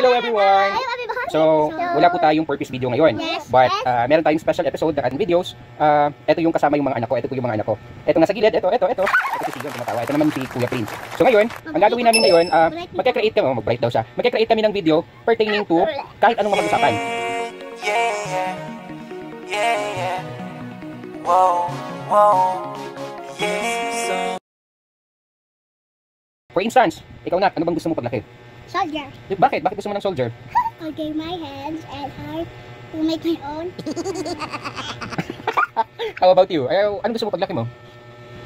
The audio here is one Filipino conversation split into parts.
Hello everyone! So, wala po tayong purpose video ngayon. But, uh, meron tayong special episode na videos. Uh, ito yung kasama yung mga anak ko. Ito po yung mga anak ko. Ito nga sa gilid. Ito, ito, ito. Ito si Sion tumatawa. Ito naman si Kuya Prince. So ngayon, ang gagawin namin ngayon, uh, magka-create kami, oh, mag-bright daw siya. Magka-create kami ng video pertaining to kahit anong mapag-usapan. Yeah, yeah, yeah, yeah. Whoa, whoa, yeah. For instance, ikaw na, ano bang gusto mo paglaki? Soldier. Bakit? Bakit gusto mo ng soldier? Okay, my hands and heart to make my own. How about you? Ay, ano gusto mo paglaki mo?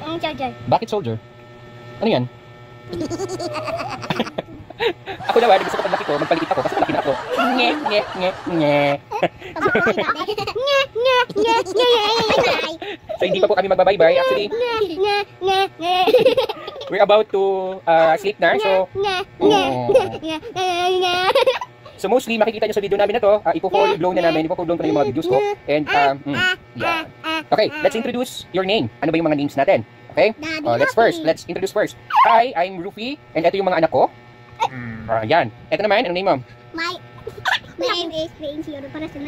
Ang soldier. Bakit soldier? Ano yan? ako naman, gusto ko paglaki ko, magpalikit ako kasi malaki na ako. Nge, nge, nge, nge. Nye, nye, nye, nye, nye, So hindi pa po kami magbabay-bye. Actually, nye, nye, nye, nye. We're about to uh, sleep na. So, so mostly makikita nyo sa video namin na to, uh, ipo-full blow na namin, ipo-full blow ko na yung mga videos ko. And, um, mm, yeah. Okay, let's introduce your name. Ano ba yung mga names natin? Okay? Uh, let's first, let's introduce first. Hi, I'm Rufy, and ito yung mga anak ko. Uh, yan. Ito naman, anong name mo? My my name is Prince Yoro para sa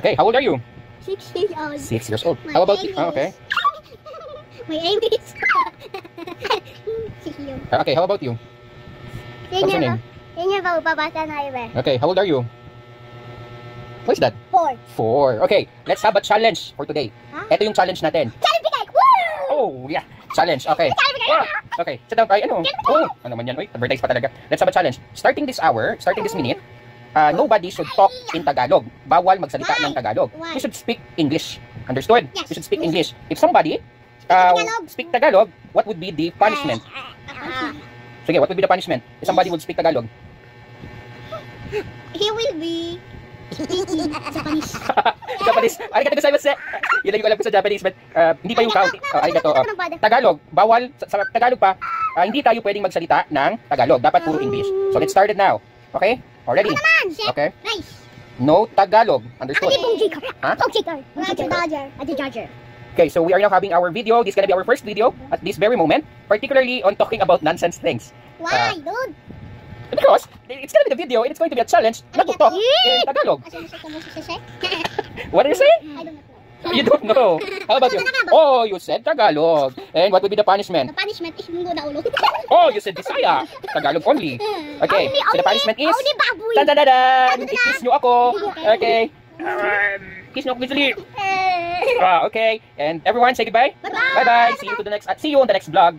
Okay, how old are you? six years old. Six years old. My How about you? Ah, okay. My years. Ah, Okay, how about you? What's your name? yan yung bababasa na iba. Okay, how old are you? What is that? Four. Four. Okay, let's have a challenge for today. Huh? Ito yung challenge natin. Challenge bigay! Woo! Oh, yeah. Challenge. Okay. Ah, Okay, sit down tayo. Ano? Oh, ano naman yan? Uy, advertise pa talaga. Let's have a challenge. Starting this hour, starting this minute, uh, nobody should talk in Tagalog. Bawal magsalita Why? ng Tagalog. Why? You should speak English. Understood? Yes. You should speak English. If somebody uh, Tagalog. speak Tagalog, what would be the punishment? Ah, Sige, what would be the punishment? If somebody would speak Tagalog. he will be speaking Japanese. Japanese. Arigato gozaimasu. Yun lang yung alam ko sa Japanese, but uh, hindi pa yung count. Uh, arigato. Uh, Ano? Tagalog, bawal, sa, sa Tagalog pa, ah, hindi tayo pwedeng magsalita ng Tagalog. Dapat puro English. So let's start it now. Okay? Already? Okay? Nice. No Tagalog. Understood? Bong Jika. Huh? Bong Jika. Adi Dodger. Adi Dodger. Okay, so we are now having our video. This is gonna be our first video at this very moment, particularly on talking about nonsense things. Why, dude? Because it's gonna be the video and it's going to be a challenge not to talk in Tagalog. What do you say? I don't know. You don't know. How about you? Oh, you said Tagalog. And what would be the punishment? The punishment is munggo na ulo. Oh, you said Bisaya. Tagalog only. Okay, Only, so the punishment is... Only baboy. Dan dan dan dan! I-kiss nyo ako. Okay. Um, kiss nyo ako easily. Ah, okay. And everyone, say goodbye. Bye-bye. Bye-bye. See you to the next. Uh, see you on the next vlog.